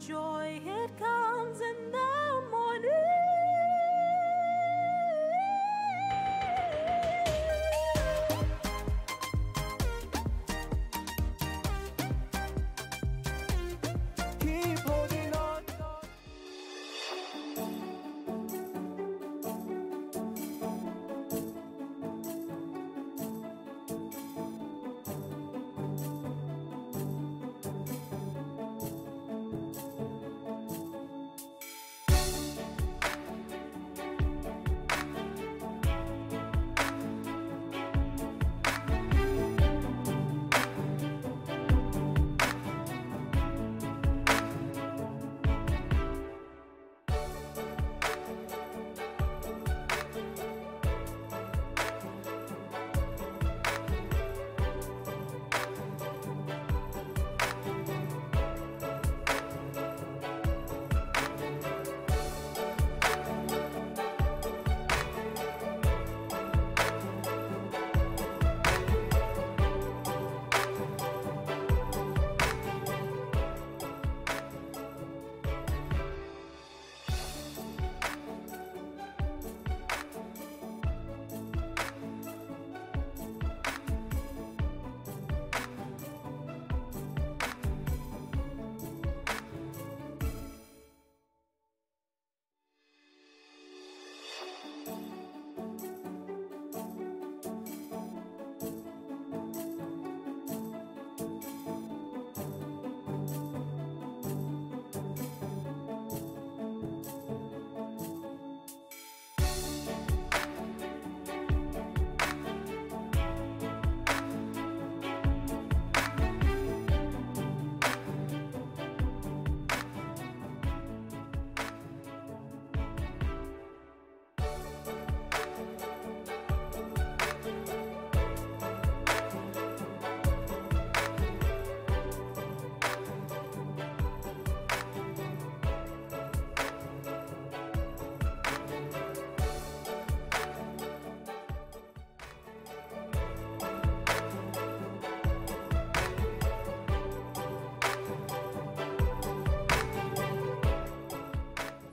joy it comes in the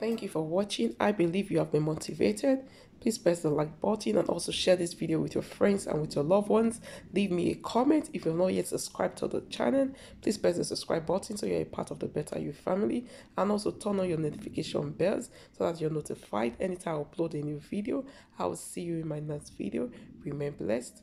Thank you for watching. I believe you have been motivated. Please press the like button and also share this video with your friends and with your loved ones. Leave me a comment. If you've not yet subscribed to the channel, please press the subscribe button so you're a part of the Better You family. And also turn on your notification bells so that you're notified anytime I upload a new video. I will see you in my next video. Remain blessed.